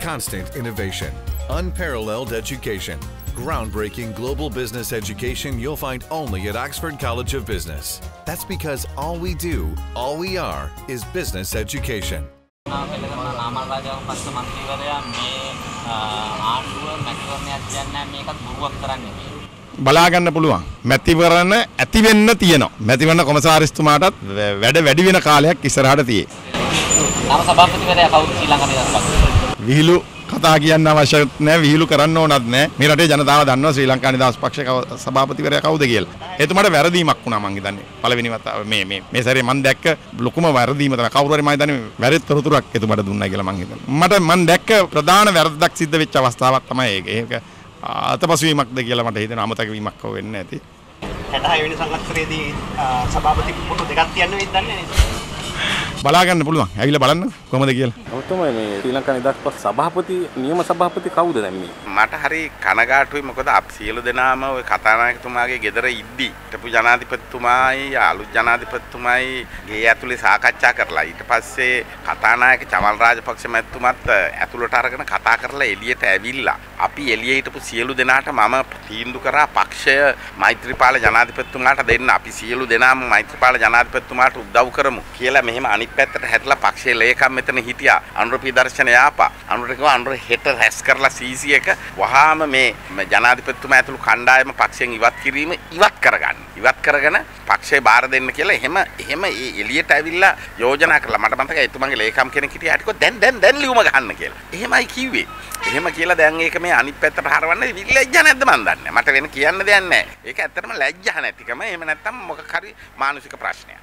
constant innovation, unparalleled education, groundbreaking global business education you'll find only at Oxford College of Business. That's because all we do, all we are, is business education. බලාගන්න පුළුවන් මැතිවරණ ඇති වෙන්න තියෙනවා මැතිවරණ කොමසාරිස්තුමාටත් වැඩ වැඩි වෙන කාලයක් ඉස්සරහට තියෙයි. නම සභාපතිවරයා කවුද ශ්‍රී ලංකා නිදහස් පක්ෂ? විහිළු කතා කියන්න අවශ්‍ය නැහැ විහිළු කරන්න ඕනත් නැහැ මේ රටේ ජනතාව දන්නවා ශ්‍රී ලංකා නිදහස් පක්ෂ කව- සභාපතිවරයා කවුද කියලා. එතුමාට වැරදීමක් වුණා මං හිතන්නේ. පළවෙනි වතාව මේ මේ මේ සැරේ මං දැක්ක ලොකුම වැරදීම තමයි කවුරු හරි මං හිතන්නේ වැරදි තොරතුරක් එතුමාට දුන්නා කියලා මං හිතන්නේ. මට මං දැක්ක ප්‍රධාන වැරද්දක් සිද්ධ වෙච්ච අවස්ථාවක් තමයි ඒක. ඒක අතපසුවීමක්ද කියලා මට හිතෙන අමතක වීමක් හෝ වෙන්නේ නැති. 66 වෙනි සංවත්සරයේදී අ, සභාපති පොතු දෙකක් තියන්න වෙයිද දන්නේ නැහැ. බලාගන්න පුළුවන්. ඇවිල්ලා බලන්න කොහමද කියලා. ඔතමයි මේ ශ්‍රී ලංකා නිදහස් පක්ෂ සභාපති නියම සභාපති කවුද දැන් මේ? මට හරි කනගාටුයි මොකද අප සියලු දෙනාම ওই කතානායකතුමාගේ ගෙදර ඉද්දි හිටපු ජනාධිපතිතුමායි අලුත් ජනාධිපතිතුමායි ගේ ඇතුලේ සාකච්ඡා කරලා ඊට පස්සේ කතානායක චමල් රාජපක්ෂ මැතිතුමත් ඇතුළට අරගෙන කතා කරලා එළියට ඇවිල්ලා අපි එළියේ හිටපු සියලු දෙනාට මම තීන්දුව කරා පක්ෂය මෛත්‍රීපාල ජනාධිපතිතුමාට දෙන්න අපි සියලු දෙනාම මෛත්‍රීපාල ජනාධිපතිතුමාට උදව් කරමු කියලා මෙහෙම අනිත් පැත්තට හැරිලා පක්ෂයේ ලේකම් මෙතන හිටියා අනුර ප්‍රදර්ශන යාපා අනුර කිව්වා අනුර හෙට රැස් කරලා CC එක වහාම මේ මේ ජනාධිපතිතුමා ඇතුළු කණ්ඩායම පක්ෂයෙන් ඉවත් කිරීම ඉවත් කරගන්න. ඉවත් කරගෙන පක්ෂය බාර දෙන්න කියලා එහෙම එහෙම ඒ එළියට ඇවිල්ලා යෝජනා කළා. මට මතකයි එතුමන්ගේ ලේකම් කෙනෙක් හිටියා හිටිකෝ දැන් දැන් දැන් ලියුම ගහන්න කියලා. එහෙමයි කිව්වේ. එහෙම කියලා දැන් ඒක මේ අනිත් පැත්තට හරවන්න විලැජ්ජ නැද්ද මන් දන්නේ. මට වෙන කියන්න දෙයක් නැහැ. ඒක ඇත්තටම ලැජ්ජා නැතිකම. එහෙම නැත්තම් මොකක් හරි මානසික ප්‍රශ්නයක්.